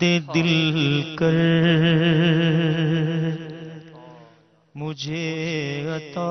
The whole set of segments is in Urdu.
دے دل کر۔ مجھے عطا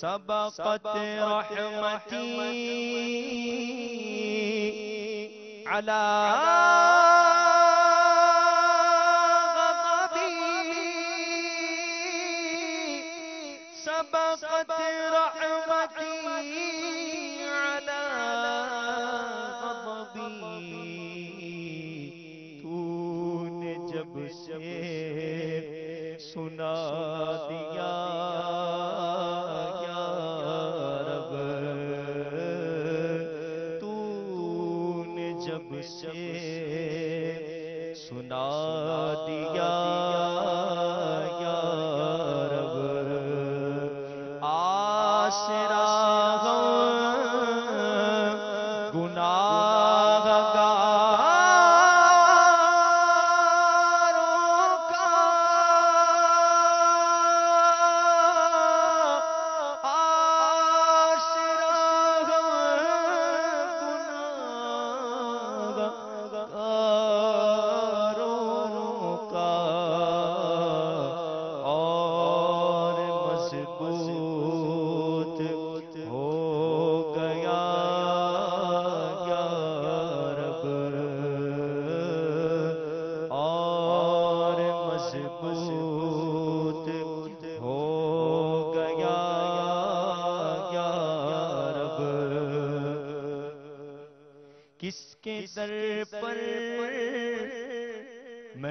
سبقت رحمتي على Jesus.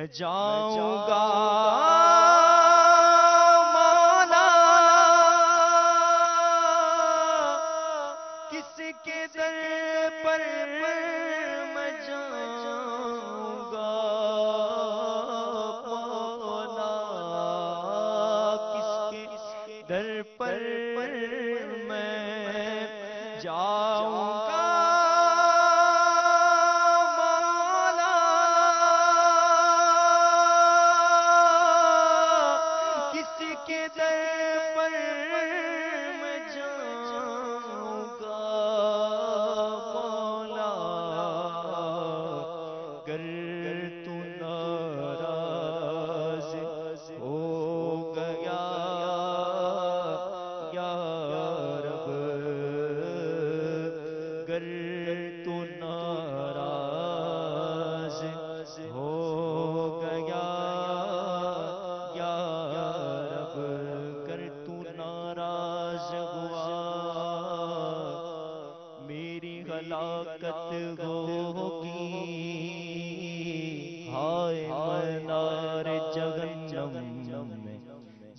میں جاؤں گا مانا کس کے در پر میں جاؤں گا؟ مانا کس کے در پر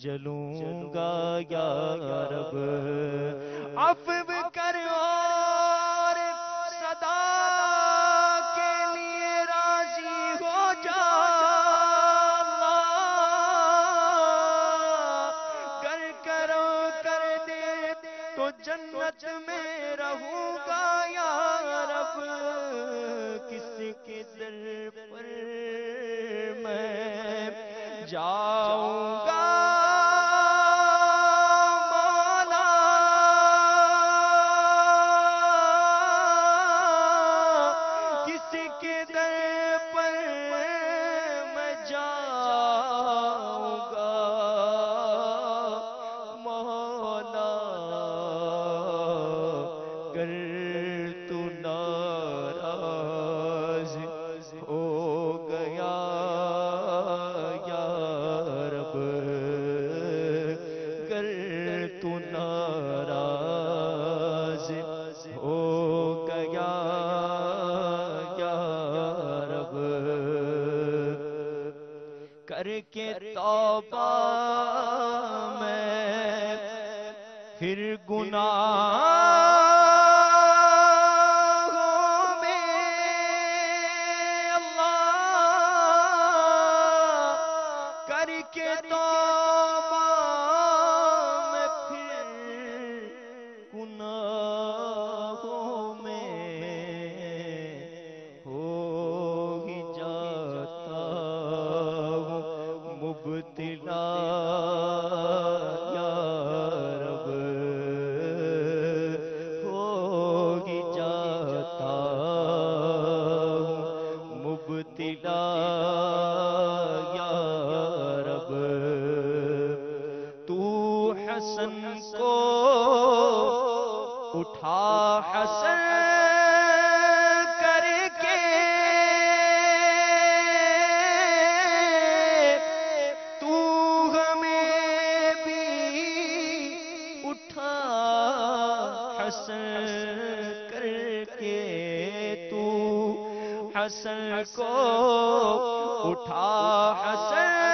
جلوں گا یا رب۔ عفو کرو صدا کے لیے راضی ہو جا۔ کر کرو کر دے تو جنت میں رہوں گا یا رب۔ کس کے در پر میں جاؤ না حسن کر کے تو حسن کو اٹھا حسن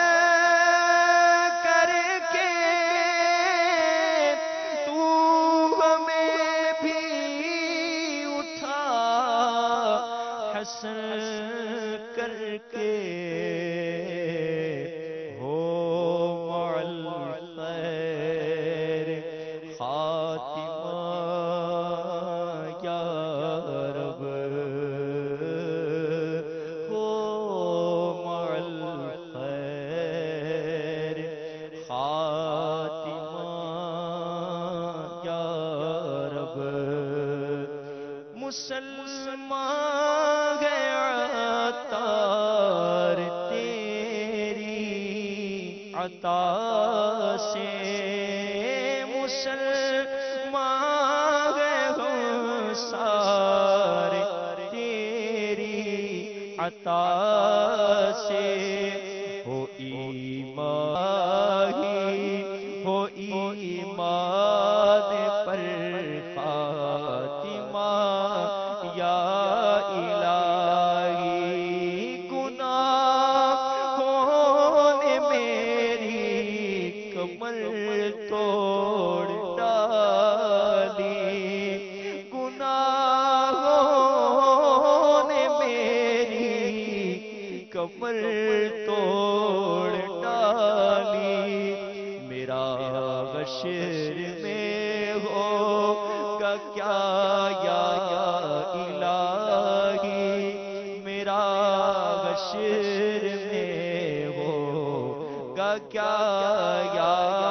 عطا سے مسلمان ہم سارے تیری عطا سے میرا میں ہو گا کیا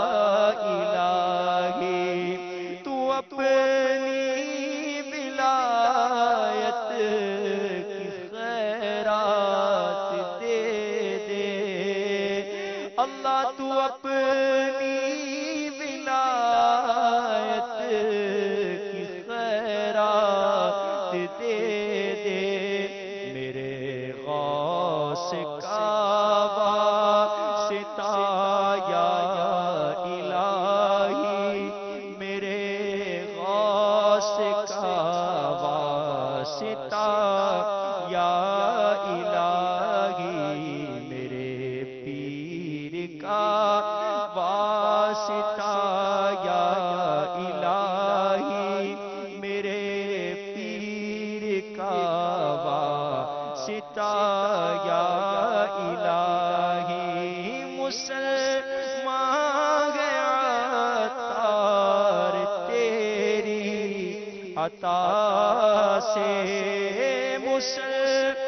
عطا سے مسلمان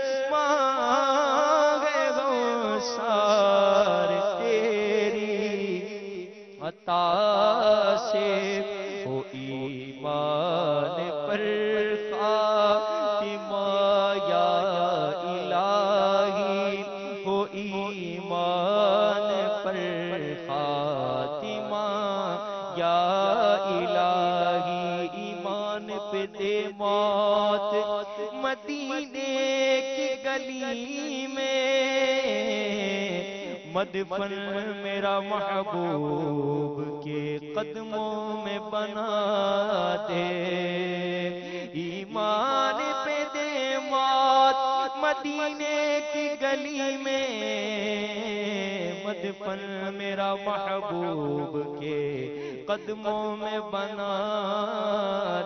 گیا سار تیری عطا سے مدینے کی گلی میں، مدفن میرا محبوب کے قدموں میں بنا دے ایمان پہ دے موت مدینے کی گلی میں۔ مدفن میرا محبوب کے قدموں میں بنا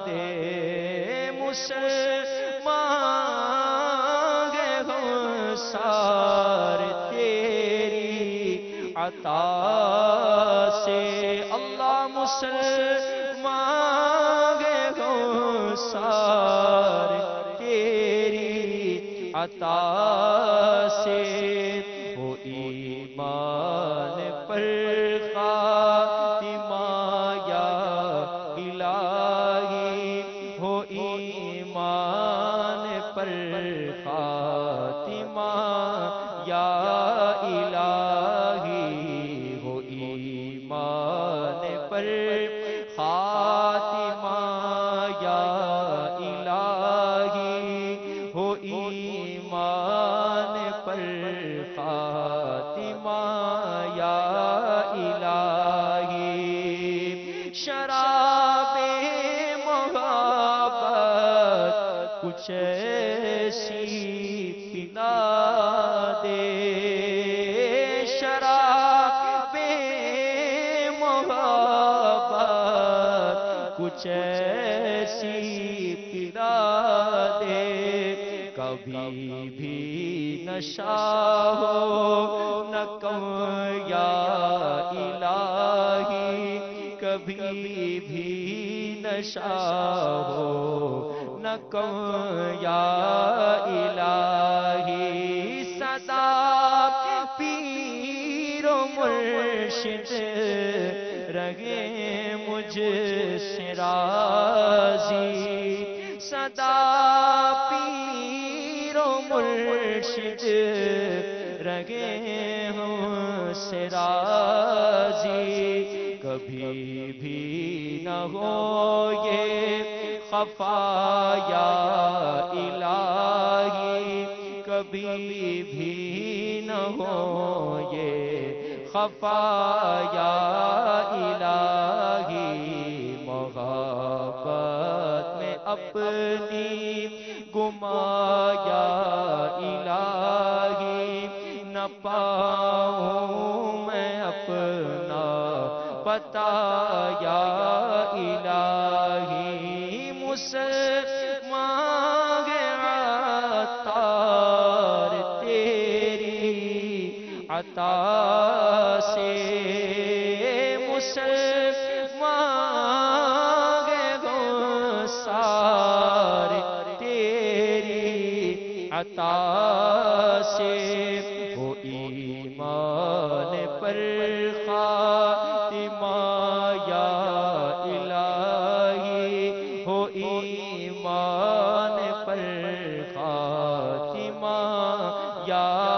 دے مسلمان گے ہو سار تیری عطا سے۔ اللہ مسلمان گے ہو سار تیری عطا سے۔ ہو ایمان پر ایمان پر خاتمہ کچھ ایسی پلا دے، کبھی بھی نشہ ہو، نہ کم یا الہی، کبھی بھی نشہ ہو، نہ کم یا الہی مرشد رگے مجھ سے راضی۔ صدا پیر و مرشد رگے ہوں سے راضی۔ کبھی بھی نہ ہو یہ خفا یا الہی۔ کبھی بھی نہ ہو یہ خفا یا الہی محبت میں اپنی گمایا، الہی نہ پاؤں میں اپنا پتا یا الہی مسلمان گیا تار تیری عطا سے مسلمان گیا سار تیری عطا سے وہ ایمان پر خاتمہ یا الہی ہو ایمان پر خاتمہ یا